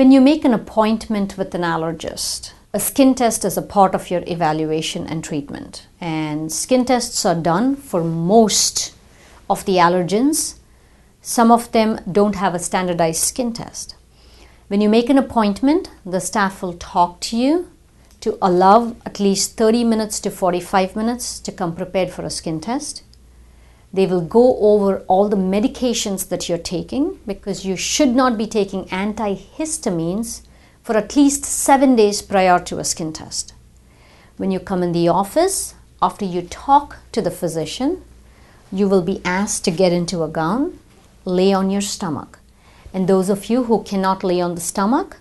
When you make an appointment with an allergist, a skin test is a part of your evaluation and treatment. And skin tests are done for most of the allergens. Some of them don't have a standardized skin test. When you make an appointment, the staff will talk to you to allow at least 30 minutes to 45 minutes to come prepared for a skin test. They will go over all the medications that you're taking because you should not be taking antihistamines for at least seven days prior to a skin test. When you come in the office, after you talk to the physician, you will be asked to get into a gown, lay on your stomach. And those of you who cannot lay on the stomach,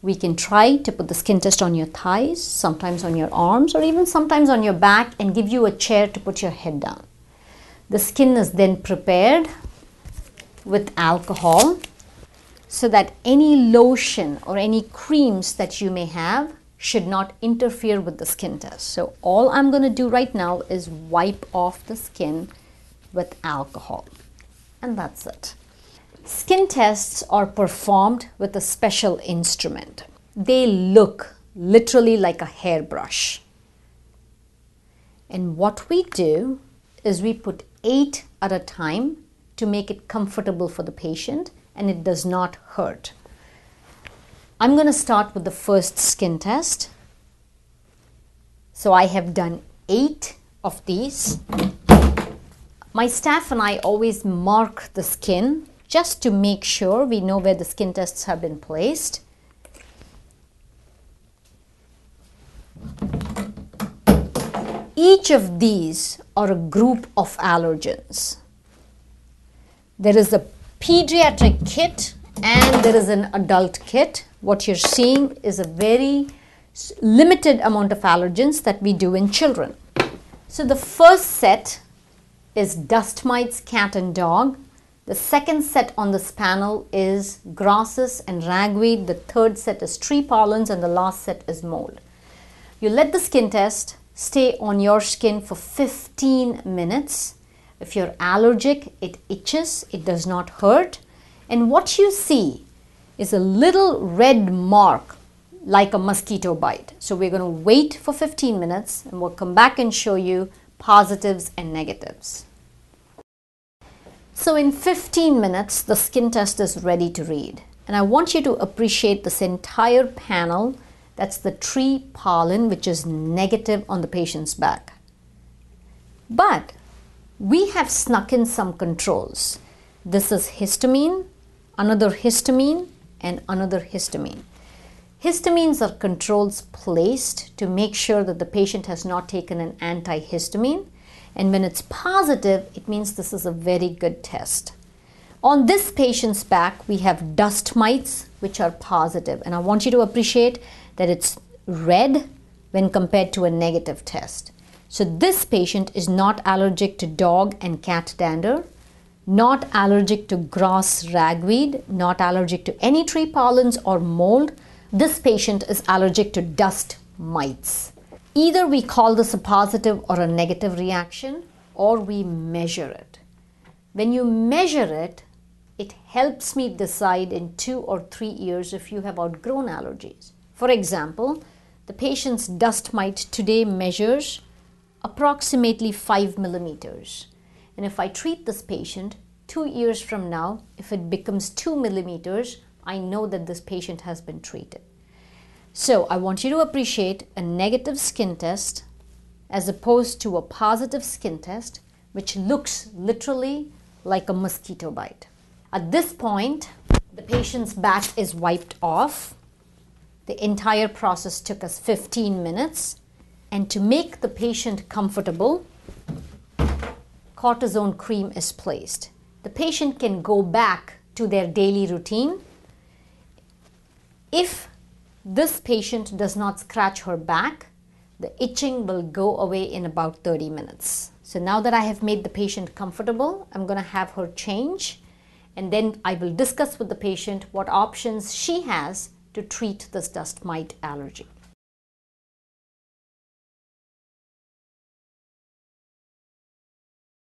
we can try to put the skin test on your thighs, sometimes on your arms, or even sometimes on your back, and give you a chair to put your head down. The skin is then prepared with alcohol so that any lotion or any creams that you may have should not interfere with the skin test. So all I'm going to do right now is wipe off the skin with alcohol. And that's it. Skin tests are performed with a special instrument. They look literally like a hairbrush. And what we do is we put eight at a time to make it comfortable for the patient and it does not hurt. I'm going to start with the first skin test. So I have done eight of these. My staff and I always mark the skin just to make sure we know where the skin tests have been placed. Each of these are a group of allergens. There is a pediatric kit and there is an adult kit. What you're seeing is a very limited amount of allergens that we do in children. So the first set is dust mites, cat and dog. The second set on this panel is grasses and ragweed. The third set is tree pollens and the last set is mold. You let the skin test stay on your skin for 15 minutes. If you're allergic, it itches, it does not hurt. And what you see is a little red mark like a mosquito bite. So we're going to wait for 15 minutes and we'll come back and show you positives and negatives. So in 15 minutes, the skin test is ready to read. And I want you to appreciate this entire panel that's the tree pollen, which is negative on the patient's back. But we have snuck in some controls. This is histamine, another histamine, and another histamine. Histamines are controls placed to make sure that the patient has not taken an antihistamine. And when it's positive, it means this is a very good test. On this patient's back, we have dust mites, which are positive. And I want you to appreciate that it's red when compared to a negative test. So this patient is not allergic to dog and cat dander, not allergic to grass ragweed, not allergic to any tree pollens or mold. This patient is allergic to dust mites. Either we call this a positive or a negative reaction or we measure it. When you measure it, it helps me decide in two or three years if you have outgrown allergies. For example, the patient's dust mite today measures approximately 5 millimeters. And if I treat this patient two years from now, if it becomes 2 millimeters, I know that this patient has been treated. So I want you to appreciate a negative skin test as opposed to a positive skin test, which looks literally like a mosquito bite. At this point, the patient's back is wiped off the entire process took us 15 minutes. And to make the patient comfortable, cortisone cream is placed. The patient can go back to their daily routine. If this patient does not scratch her back, the itching will go away in about 30 minutes. So now that I have made the patient comfortable, I'm going to have her change and then I will discuss with the patient what options she has to treat this dust mite allergy.